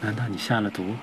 难道你下了毒？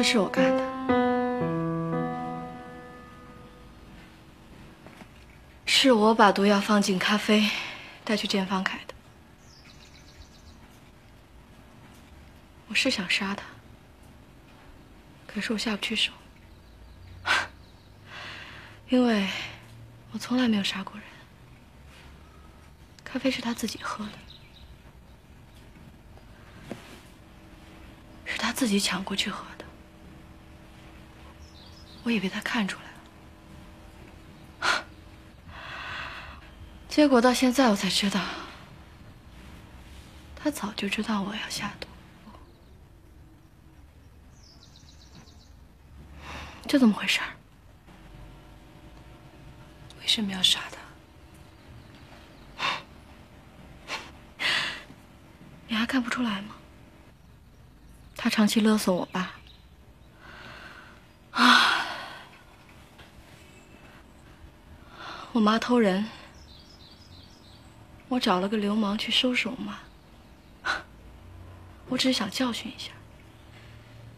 这是我干的，是我把毒药放进咖啡，带去见方凯的。我是想杀他，可是我下不去手，因为我从来没有杀过人。咖啡是他自己喝的，是他自己抢过去喝的。我以为他看出来了，结果到现在我才知道，他早就知道我要下毒。就这怎么回事？为什么要杀他？你还看不出来吗？他长期勒索我爸。啊！我妈偷人，我找了个流氓去收拾我妈。我只是想教训一下，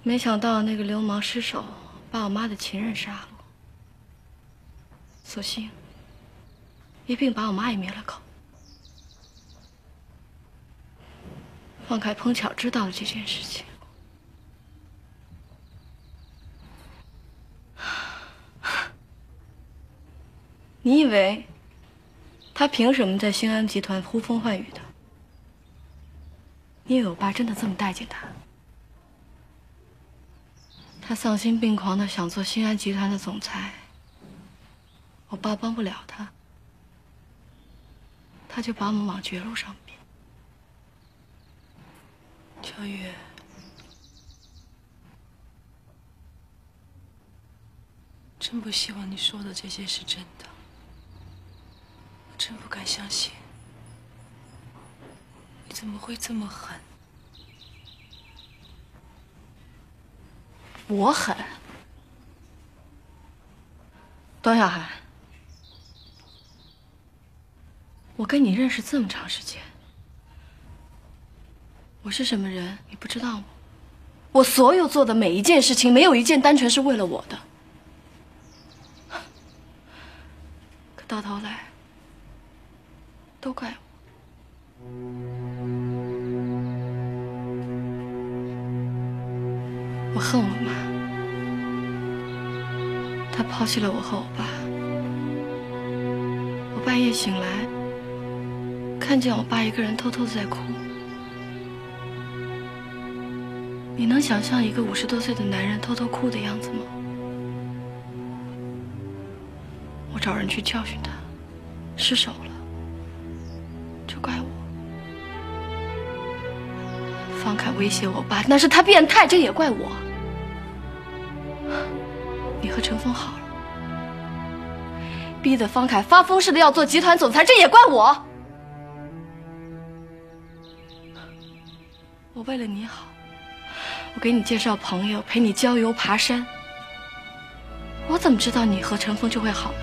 没想到那个流氓失手把我妈的情人杀了，所幸一并把我妈也灭了口。放开碰巧知道了这件事情。你以为他凭什么在兴安集团呼风唤雨的？你以为我爸真的这么待见他？他丧心病狂的想做兴安集团的总裁，我爸帮不了他，他就把我们往绝路上逼。乔宇，真不希望你说的这些是真的。真不敢相信，你怎么会这么狠？我狠，段小涵，我跟你认识这么长时间，我是什么人你不知道吗？我所有做的每一件事情，没有一件单纯是为了我的。可到头来，都怪我。我恨我妈，她抛弃了我和我爸。我半夜醒来，看见我爸一个人偷偷在哭。你能想象一个五十多岁的男人偷偷哭的样子吗？我找人去教训他，失手了，怪我。方凯威胁我爸，那是他变态，这也怪我。你和陈峰好了，逼得方凯发疯似的要做集团总裁，这也怪我。我为了你好，我给你介绍朋友，陪你郊游爬山。我怎么知道你和陈峰就会好呢？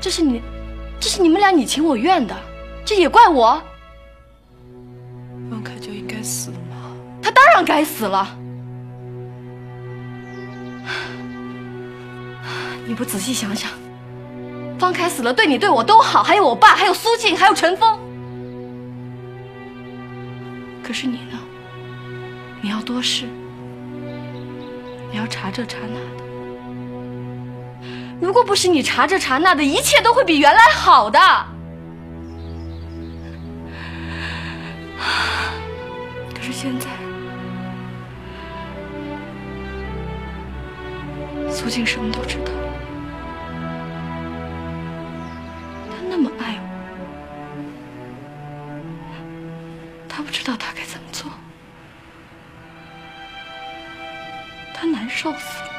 这是你，这是你们俩你情我愿的，这也怪我。方凯就应该死吗？他当然该死了。你不仔细想想，方凯死了，对你对我都好，还有我爸，还有苏静，还有陈峰。可是你呢？你要多事，你要查这查那的。如果不是你查这查那的，一切都会比原来好的。可是现在，苏静什么都知道。他那么爱我，他不知道他该怎么做，他难受死了。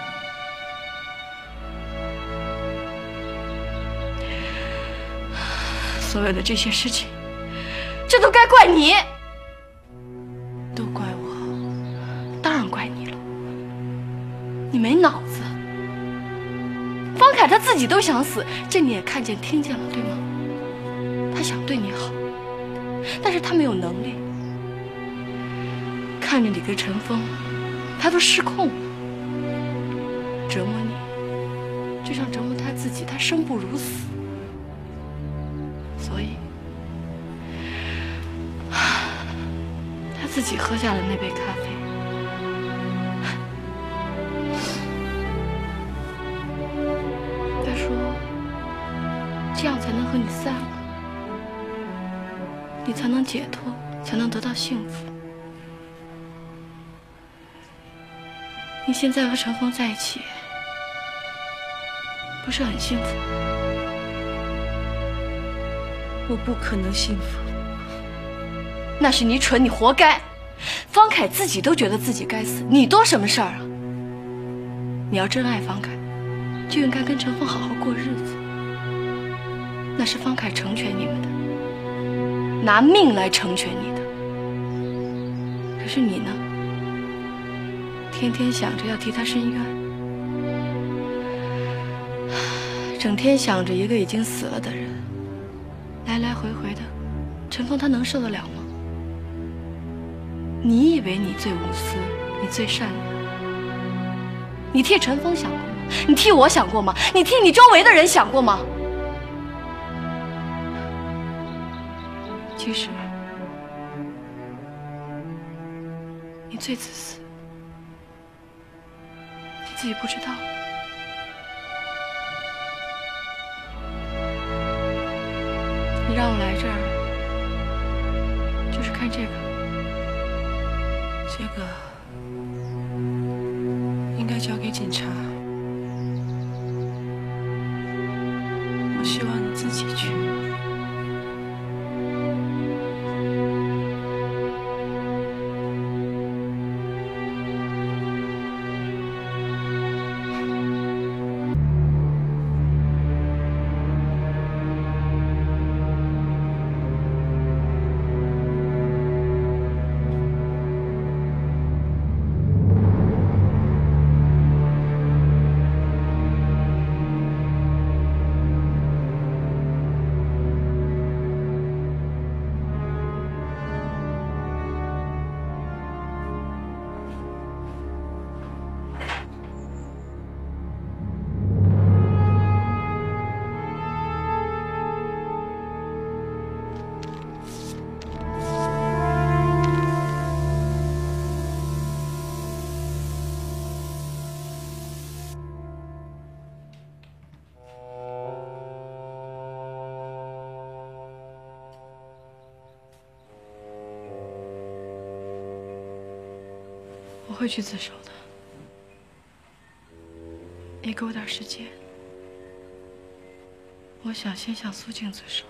所有的这些事情，这都该怪你。自己都想死，这你也看见、听见了，对吗？他想对你好，但是他没有能力。看着你跟陈峰，他都失控了，折磨你，就像折磨他自己，他生不如死。所以，他自己喝下了那杯咖啡。才能解脱，才能得到幸福。你现在和陈峰在一起，不是很幸福吗？”我不可能幸福。那是你蠢，你活该。方凯自己都觉得自己该死，你多什么事儿啊？你要真爱方凯，就应该跟陈峰好好过日子。那是方凯成全你们的，拿命来成全你的。可是你呢？天天想着要替他伸冤，整天想着一个已经死了的人。来来回回的，陈峰他能受得了吗？你以为你最无私，你最善良？你替陈峰想过吗？你替我想过吗？你替你周围的人想过吗？其实，你最自私，你自己不知道。你让我来这儿，就是看这个。这个会去自首的，你给我点时间。我想先向苏静自首。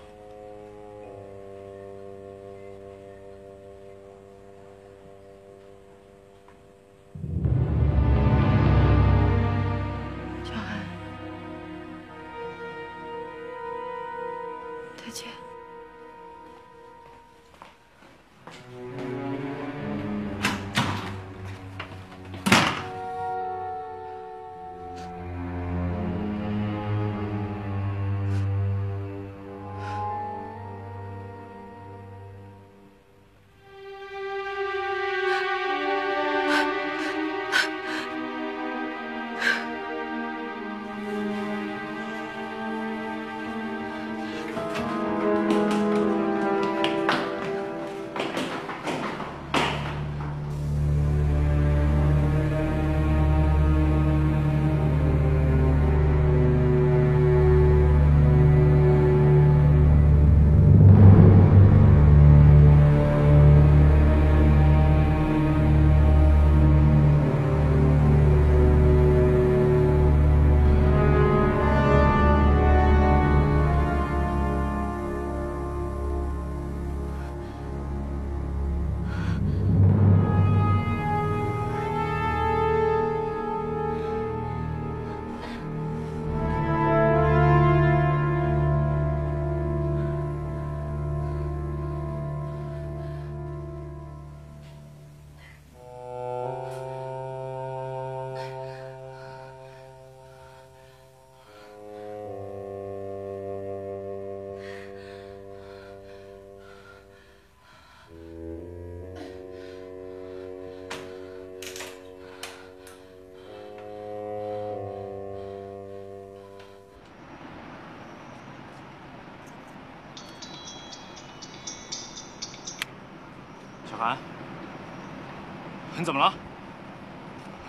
怎么了？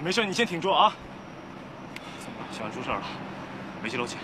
没事，你先挺住啊。怎么了？小安出事了，煤气漏气。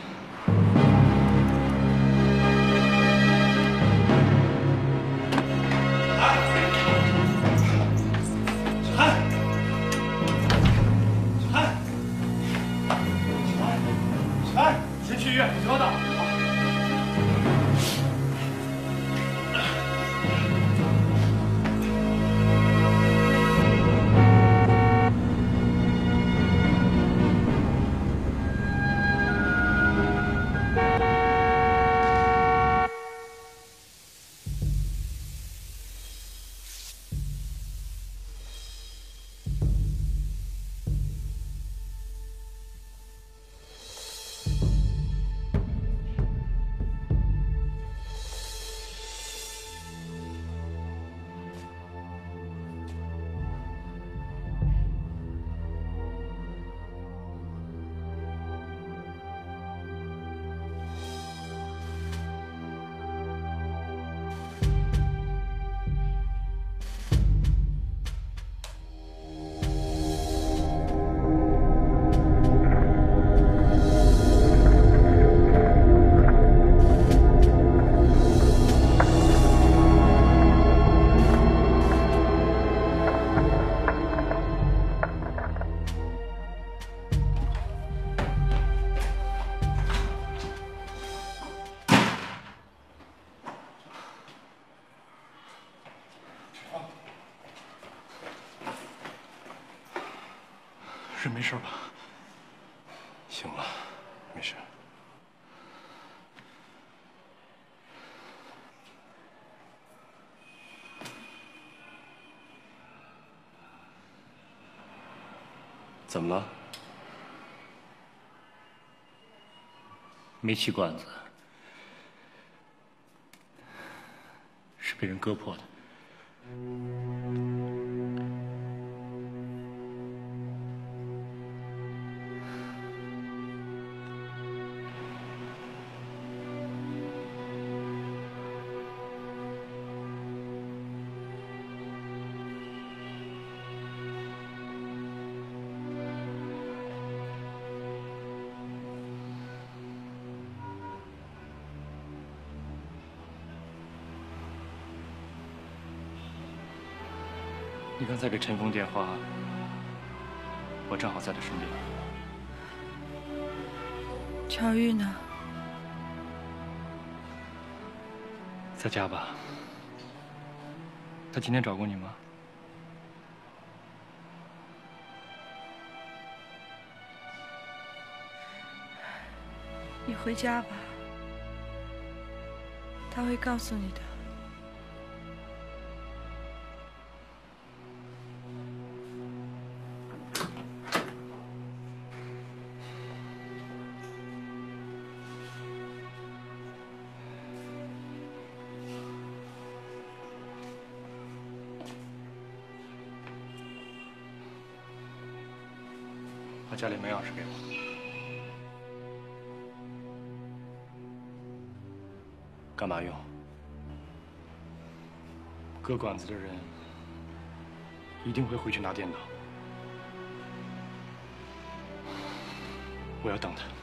怎么了？煤气管子是被人割破的。你刚才给陈峰电话，我正好在他身边。乔玉呢？在家吧？他今天找过你吗？你回家吧，他会告诉你的。把家里门钥匙给我。干嘛用？割管子的人一定会回去拿电脑，我要等他。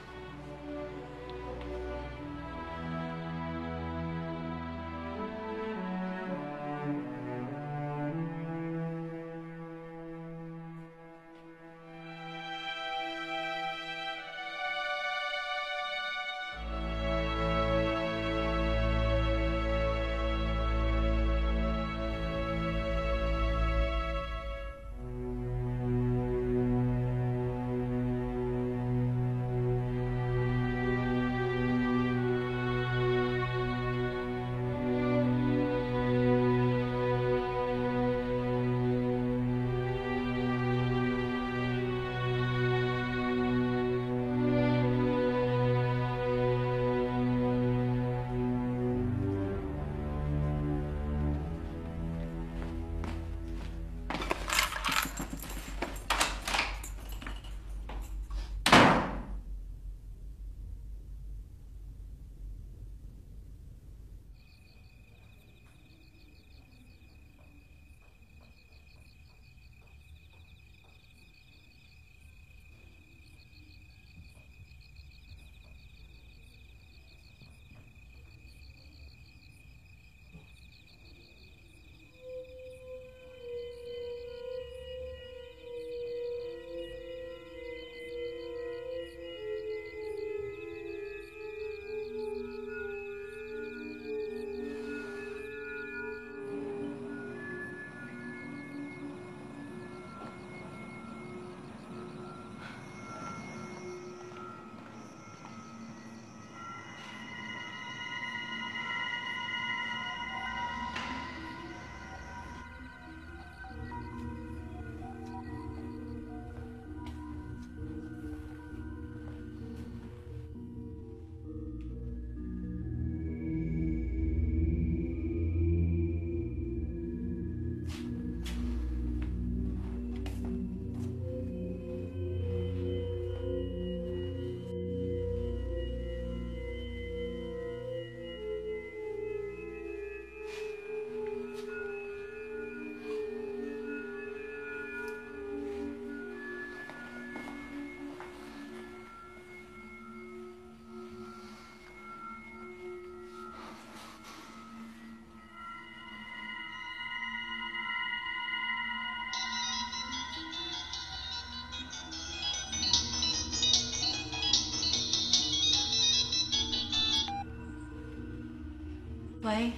喂，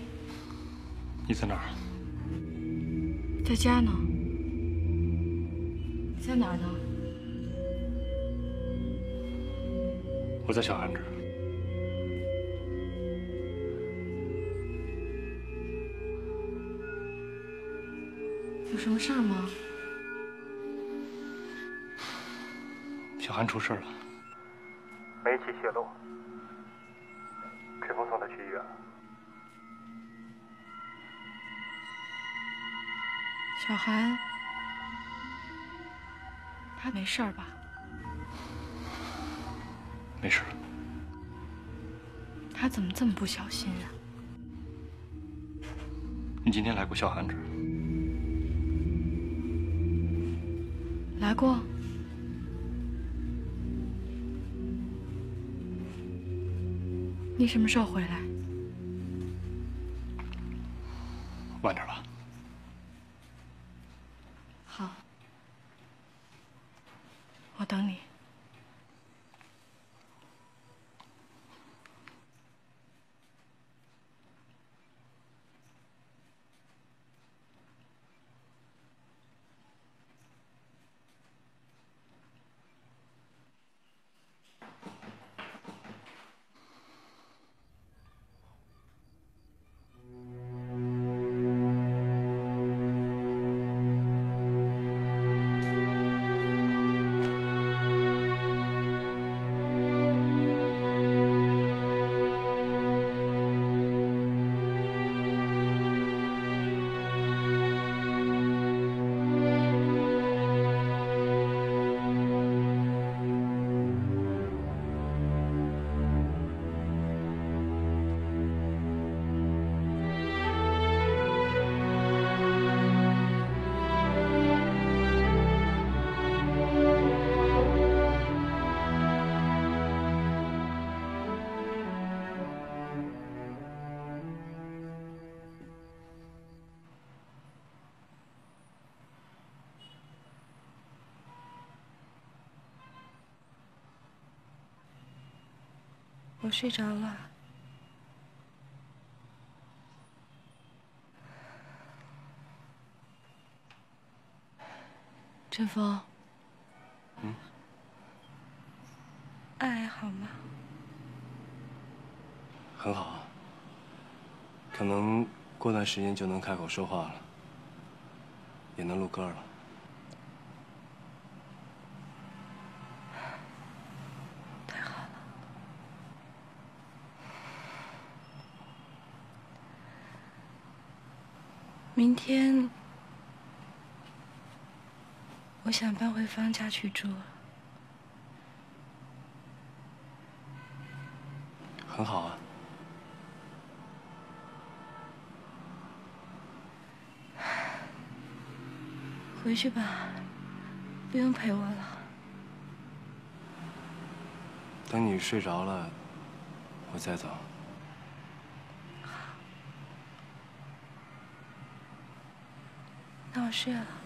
你在哪儿？在家呢。你在哪儿呢？我在小韩这儿。有什么事儿吗？小韩出事了，煤气泄漏，小韩，他没事儿吧？没事。他怎么这么不小心啊？你今天来过小韩这儿？来过。你什么时候回来？睡着了。陈峰，嗯，爱好吗？很好啊，可能过段时间就能开口说话了，也能录歌了。明天我想搬回方家去住。很好啊。回去吧，不用陪我了。等你睡着了，我再走。那我睡了。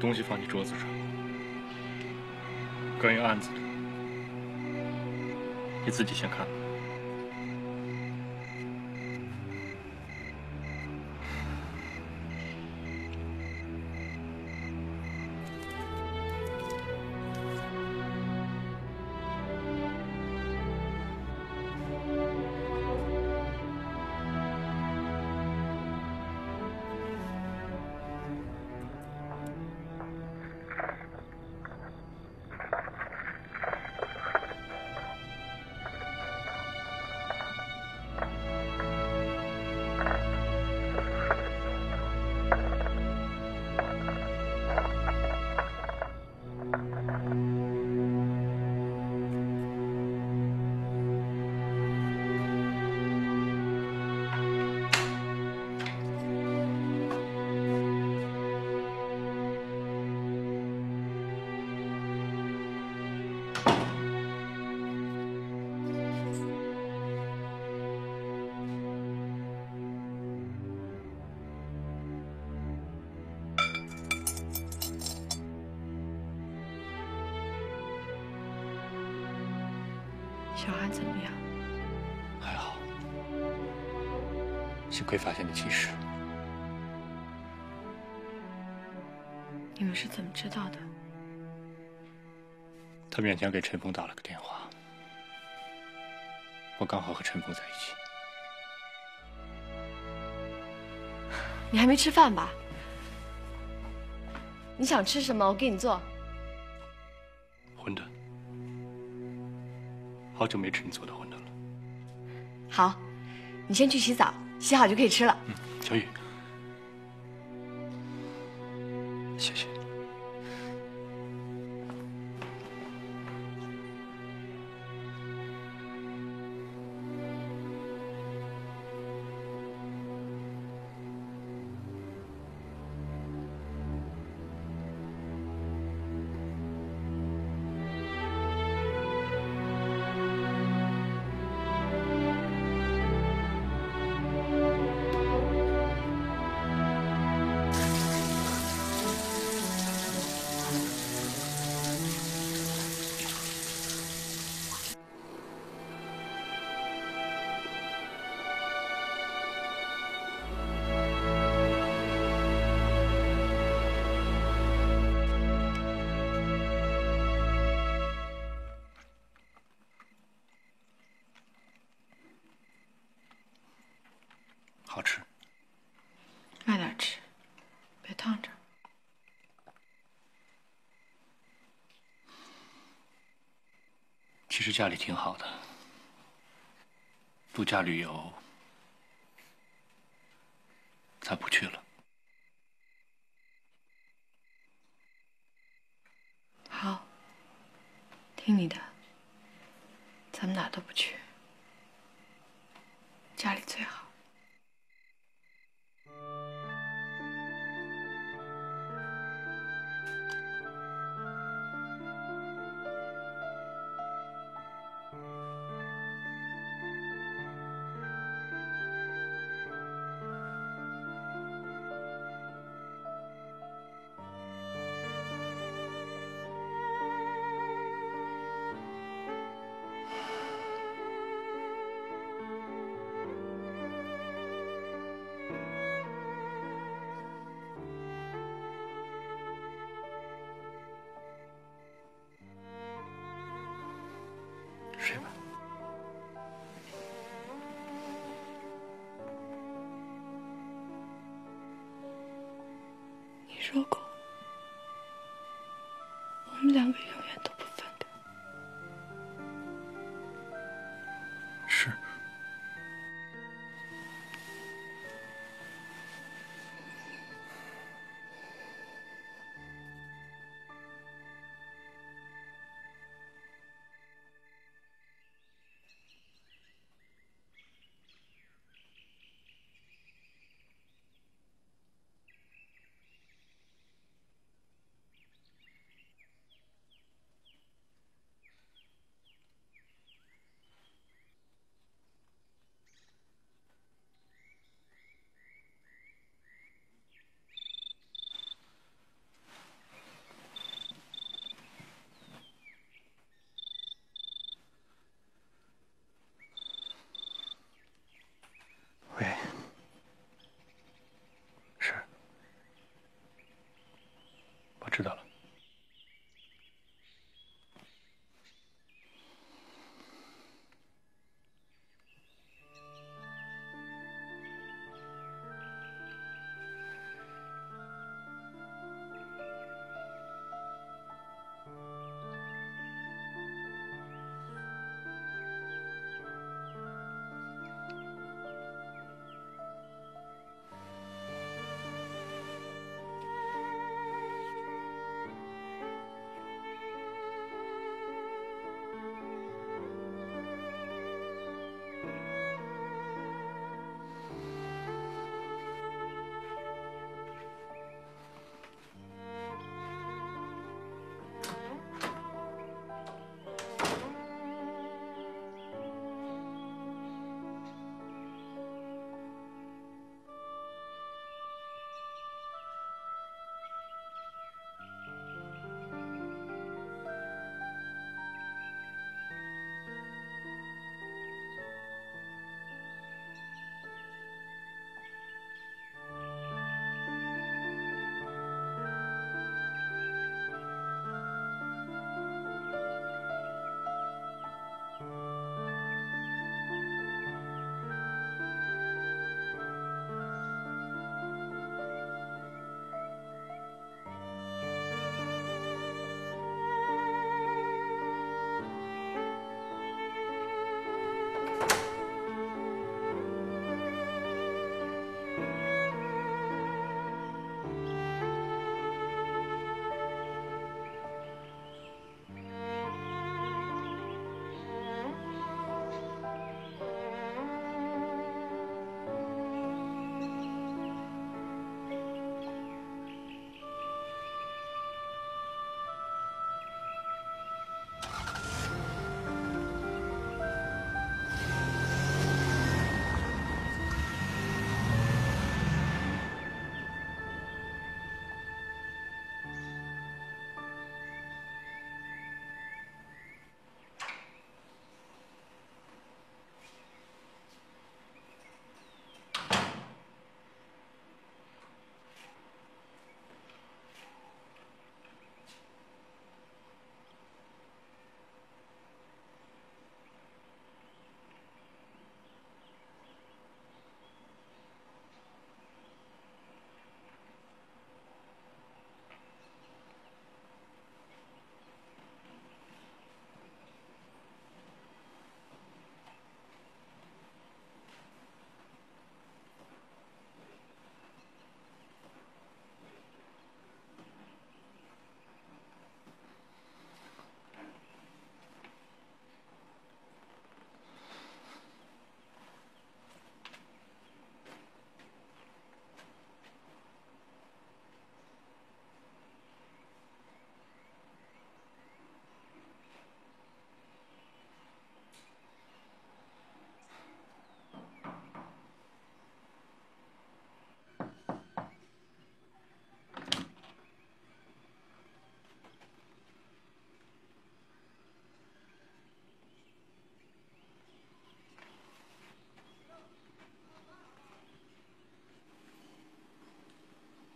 东西放你桌子上，关于案子的，你自己先看。小韩怎么样？还好，幸亏发现的及时。你们是怎么知道的？他勉强给陈峰打了个电话，我刚好和陈峰在一起。你还没吃饭吧？你想吃什么？我给你做。好久没吃你做的馄饨了。好，你先去洗澡，洗好就可以吃了。嗯，小雨，实家里挺好的，度假旅游，咱不去了。好，听你的，咱们哪都不去，说过，我们两个知道了。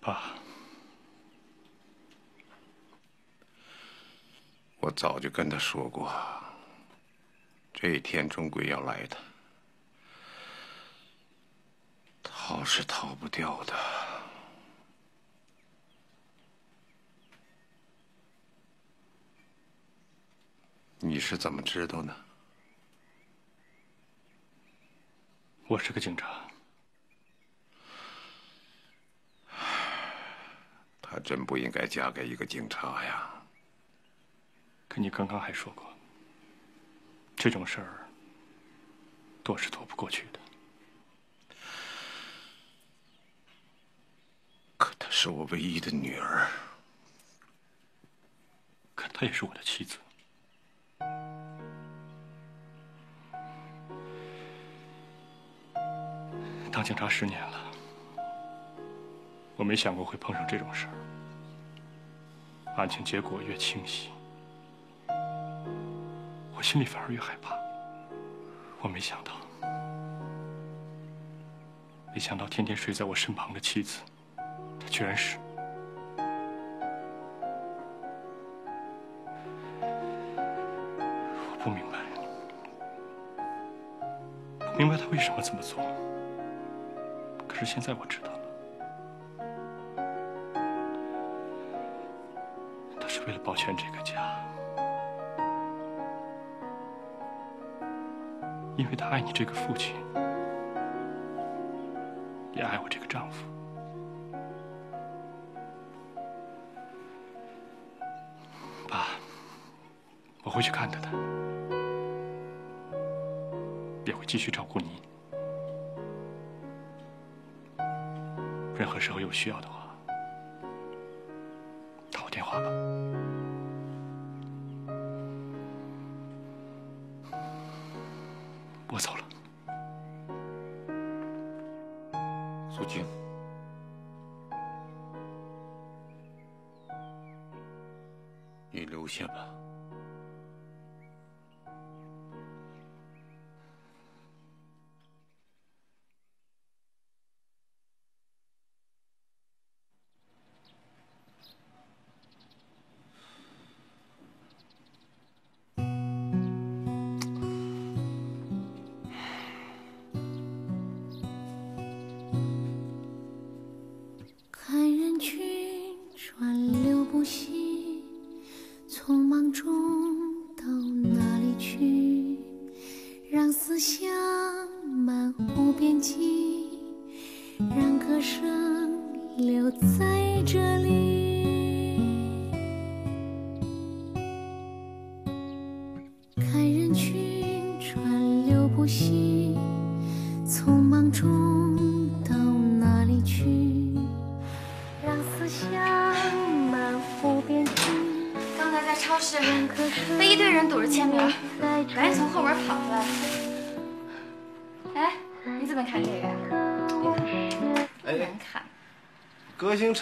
爸，我早就跟他说过，这一天终归要来的，逃是逃不掉的。你是怎么知道的？我是个警察。她真不应该嫁给一个警察呀！可你刚刚还说过，这种事儿躲是躲不过去的。可她是我唯一的女儿，可她也是我的妻子。当警察十年了，我没想过会碰上这种事儿。案情结果越清晰，我心里反而越害怕。我没想到，没想到天天睡在我身旁的妻子，她居然是……我不明白，不明白她为什么这么做。可是现在我知道全这个家，因为他爱你这个父亲，也爱我这个丈夫。爸，我会去看他的，也会继续照顾你。任何时候有需要的话，打我电话吧。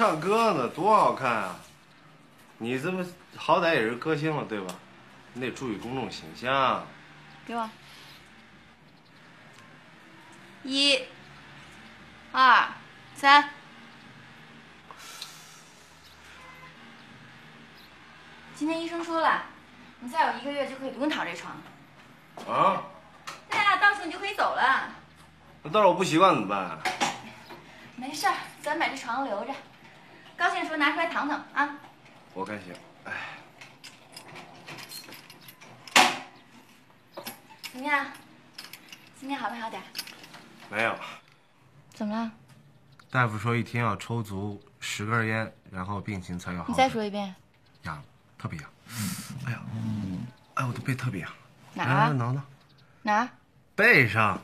唱歌呢，多好看啊！你这么好歹也是歌星了，对吧？你得注意公众形象。给我。一、二、三。今天医生说了，你再有一个月就可以不用躺这床。啊？对啊，到时候你就可以走了。那到时候我不习惯怎么办？没事儿，咱把这床留着，拿出来躺躺啊。我看行。哎，怎么样？今天好不好点儿？没有。怎么了？大夫说一天要抽足十根烟，然后病情才有好。你再说一遍。痒，特别痒。哎呀，哎，我的背特别痒。哪儿挠挠。哪儿？背上。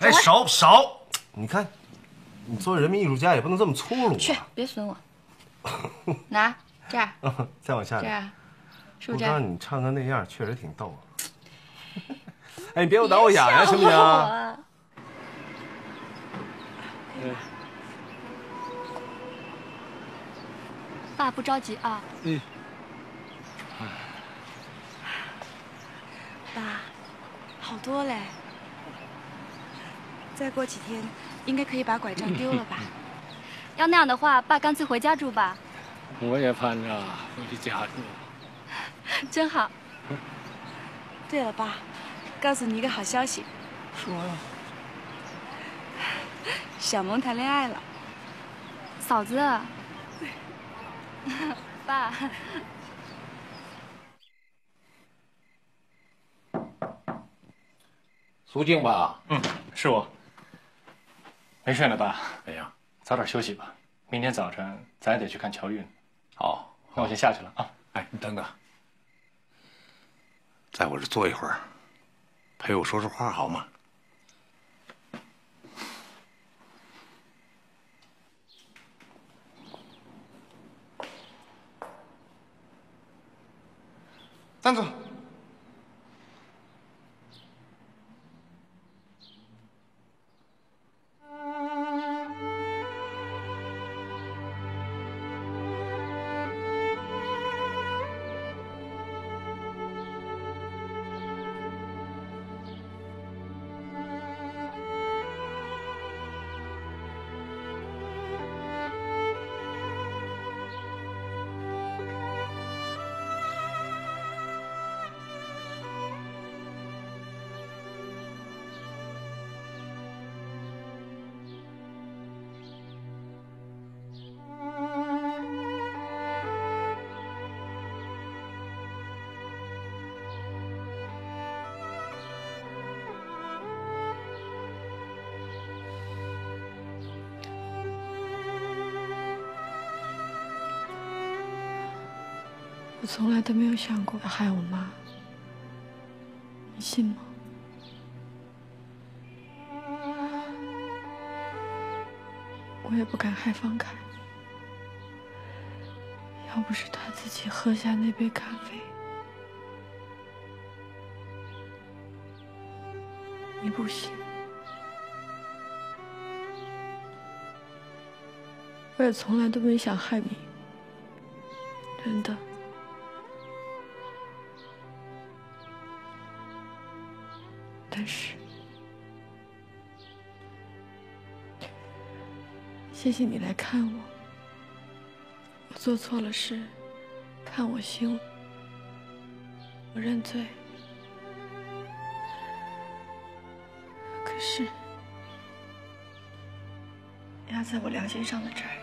哎，手手，你看，你做人民艺术家也不能这么粗鲁啊去啊。，别损我。哪儿？这儿？再往下这？是不是这儿？我告诉你，唱歌那样确实挺逗。哎，你别我挠我痒痒行不行？啊？爸不着急啊。嗯。爸，好多嘞。再过几天，应该可以把拐杖丢了吧？要那样的话，爸干脆回家住吧。我也盼着回家住。真好。对了，爸，告诉你一个好消息。说呀。小萌谈恋爱了。嫂子。爸。苏静吧？嗯，是我。没事了吧。哎呀，早点休息吧。明天早晨咱也得去看乔韵。好，那我先下去了啊。哎，你等等，在我这坐一会儿，陪我说说话好吗？从来都没有想过要害我妈，你信吗？我也不敢害方凯，要不是他自己喝下那杯咖啡，你不信。我也从来都没想害你，真的。但是，谢谢你来看我。我做错了事，看我行，我认罪。可是，压在我良心上的债，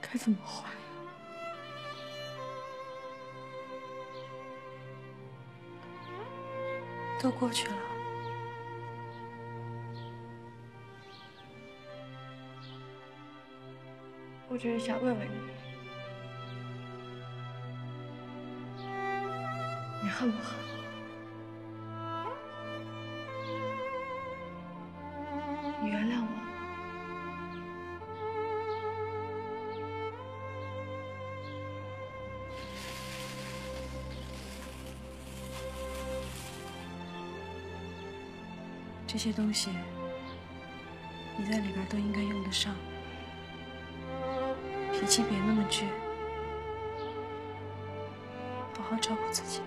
该怎么还？都过去了，我只是想问问你，你恨不恨？这些东西，你在里边都应该用得上。脾气别那么倔，好好照顾自己。